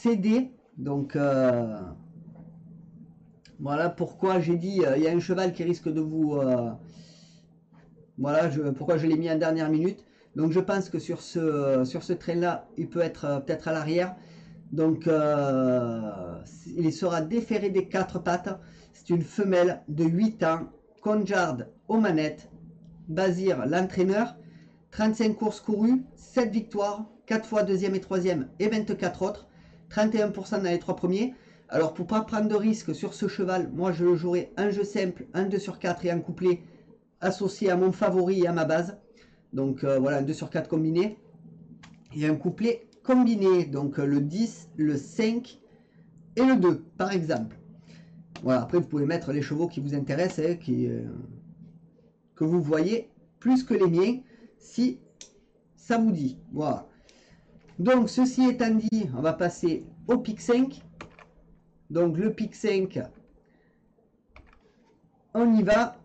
CD. Donc, euh, voilà pourquoi j'ai dit, il y a un cheval qui risque de vous... voilà je, pourquoi je l'ai mis en dernière minute. Donc, je pense que sur ce, sur ce train-là, il peut être peut-être à l'arrière. Donc, il sera déféré des quatre pattes. C'est une femelle de 8 ans, Conjard aux manettes, Bazir l'entraîneur, 35 courses courues, 7 victoires, 4 fois deuxième et troisième et 24 autres, 31% dans les trois premiers. Alors pour pas prendre de risque sur ce cheval, moi je le jouerai un jeu simple, un 2 sur 4 et un couplet associé à mon favori et à ma base. Donc euh, voilà, un 2 sur 4 combiné. Et un couplet combiné, donc euh, le 10, le 5 et le 2 par exemple. Voilà, après vous pouvez mettre les chevaux qui vous intéressent, hein, qui, euh, que vous voyez plus que les miens, si ça vous dit. Voilà. Donc, ceci étant dit, on va passer au pic 5. Donc, le pic 5, on y va.